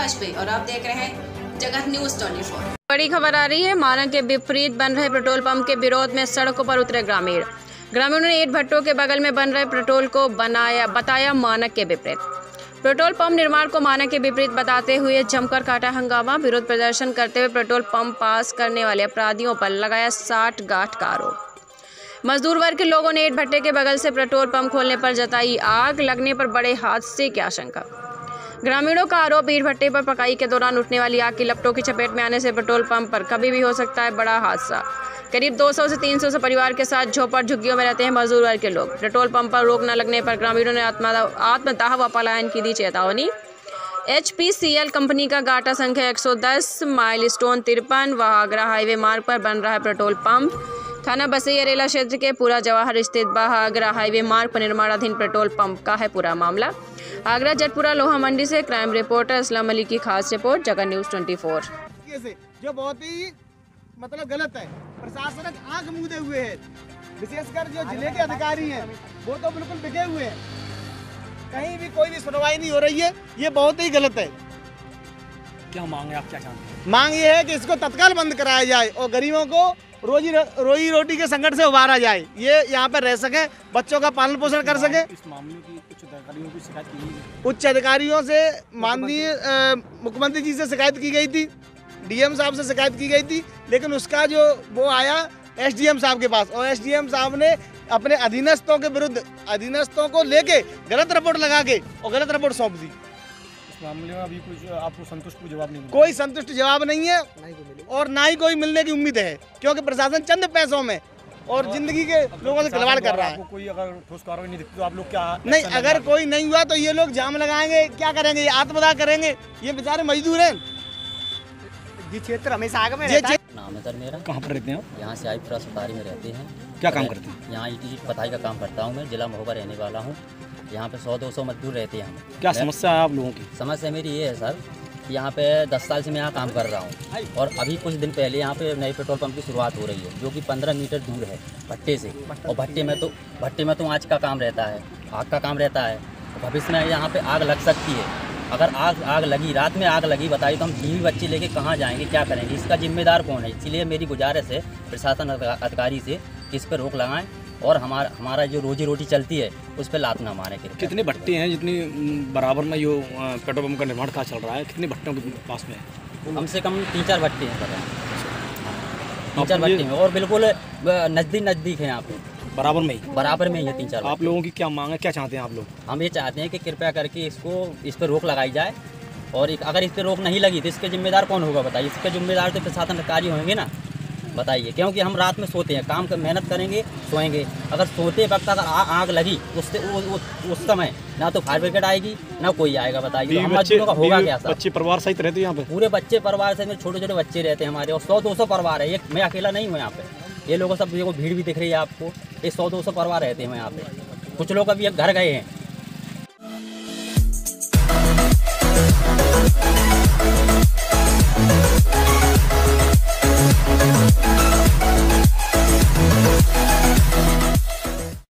और आप देख रहे हैं जगत न्यूज़ 24 बड़ी खबर आ रही है मानक के विपरीत बन रहे पेट्रोल पंप के विरोध में सड़कों पर उतरे ग्रामीण। ग्रामीणों ने ईट भट्टों के बगल में बन रहे पेट्रोल को बनाया, बताया मानक के विपरीत। पेट्रोल पंप निर्माण को मानक के विपरीत बताते हुए जमकर काटा हंगामा, विरोध प्रदर्शन करते हुए पेट्रोल पंप पास करने वाले अपराधियों पर लगाया साठ गांठ का आरोप। मजदूर वर्ग के लोगों ने ईट भट्टे के बगल से पेट्रोल पंप खोलने पर जताई आग, लगने पर बड़े हादसे की आशंका। ग्रामीणों का आरोप ईट भट्टे पर पकाई के दौरान उठने वाली आग की लपटों की चपेट में आने से पेट्रोल पंप पर कभी भी हो सकता है बड़ा हादसा। करीब 200 से 300 से परिवार के साथ झोपड़ झुग्गियों में रहते हैं मजदूर वर्ग के लोग। पेट्रोल पंप पर रोक न लगने पर ग्रामीणों ने आत्मा आत्मदाह व पलायन की दी चेतावनी। एचपीसीएल कंपनी का गाटा संख्या 110 माइल स्टोन तिरपन व आगरा हाईवे मार्ग पर बन रहा है पेट्रोल पंप। थाना बसैया रेला क्षेत्र के पूरा जवाहर स्थित बाह आगरा हाईवे मार्ग पर निर्माणाधीन पेट्रोल पंप का है पूरा मामला। आगरा जटपुरा लोहा मंडी से क्राइम रिपोर्टर असलम अली की खास रिपोर्ट जगह न्यूज़ 24 तरीके जो बहुत ही मतलब गलत है। प्रशासन आँख मूंदे हुए है। विशेषकर जो ज़िले के अधिकारी हैं वो तो बिल्कुल बिके हुए हैं। कहीं भी कोई भी सुनवाई नहीं हो रही है ये बहुत ही गलत है। क्या मांगे आप क्या चाहते हैं? मांग ये है कि इसको तत्काल बंद कराया जाए और गरीबों को रोजी रोजी रोटी के संकट से उबारा जाए। ये यहाँ पर रह सके बच्चों का पालन पोषण कर सके। इस मामले की कुछ अधिकारियों की शिकायत की उच्च अधिकारियों से माननीय मुख्यमंत्री जी से शिकायत की गई थी। डीएम साहब से शिकायत की गई थी लेकिन उसका जो वो आया एसडीएम साहब के पास। और एसडीएम साहब ने अपने अधीनस्थों के विरुद्ध अधीनस्थों को लेके गलत रिपोर्ट लगा के और गलत रिपोर्ट सौंप दी। मामले में अभी कुछ आपको संतुष्ट कोई जवाब नहीं मिला। कोई संतुष्ट जवाब नहीं है और ना ही कोई मिलने की उम्मीद है क्योंकि प्रशासन चंद पैसों में और ज़िंदगी के लोगों से खिलवाड़ कर रहा है। कोई अगर ठोस कार्रवाई नहीं दिखती तो आप लोग क्या नहीं अगर कोई नहीं हुआ तो ये लोग जाम लगाएँगे क्या करेंगे ये आत्मदाह करेंगे ये बेचारे मजदूर हैं। ये क्षेत्र हमेशा आगे में रहता है। नाम है सर मेरा। कहाँ पर रहते हैं यहाँ से आई फिर अस्पताल में रहते हैं। क्या काम करते हैं? यहाँ ईटी पताई का काम करता हूँ मैं जिला महोबा रहने वाला हूँ। यहाँ पे सौ दो सौ मजदूर रहते हैं हम क्या समस्या है आप लोगों की? समस्या मेरी ये है सर कि यहाँ पे दस साल से मैं यहाँ काम कर रहा हूँ। और अभी कुछ दिन पहले यहाँ पे नए पेट्रोल पंप की शुरुआत हो रही है जो कि पंद्रह मीटर दूर है भट्टे से। और भट्टे में तो भट्टे में तो आँच का काम रहता है आग का काम रहता है। भविष्य में यहाँ पे आग लग सकती है। अगर आग आग लगी रात में आग लगी बताइए तो हम बीवी बच्चे लेके कहाँ जाएँगे क्या करेंगे? इसका जिम्मेदार कौन है? इसीलिए मेरी गुजारिश है प्रशासन अधिकारी से कि इस पर रोक लगाएँ। और हमारा हमारा जो रोजी रोटी चलती है उस पर लात ना मारे। कितने भट्टे हैं जितनी बराबर में यो पेट्रोल पंप का निर्माण का चल रहा है? कितने भट्टों के पास में? कम से कम तीन चार भट्टे हैं सर तीन चार भट्टे हैं और बिल्कुल नज़दीक नज़दीक है यहाँ पे बराबर में ही? बराबर में ही है तीन चार आप लोगों की क्या मांग है क्या चाहते हैं आप लोग? हम ये चाहते हैं कि कृपया करके इसको इस पर रोक लगाई जाए और अगर इस पर रोक नहीं लगी तो इसके जिम्मेदार कौन होगा बताइए? इसके जिम्मेदार तो प्रशासन अधिकारी होंगे ना। बताइए क्योंकि हम रात में सोते हैं काम कर मेहनत करेंगे सोएँगे। अगर सोते वक्त अगर आग लगी उससे उस समय ना तो फायर ब्रिगेड आएगी ना कोई आएगा बताइए। तो मजदूरों का होगा क्या बच्चे परिवार सहित रहते हैं यहाँ पे? पूरे बच्चे परिवार से छोटे छोटे बच्चे रहते हैं हमारे और सौ दो सौ परिवार है। ये मैं अकेला नहीं हूँ यहाँ पे। ये लोगों सब देखो भीड़ भी दिख रही है आपको। ये सौ दो सौ परिवार रहते हैं यहाँ पे। कुछ लोग अभी घर गए हैं।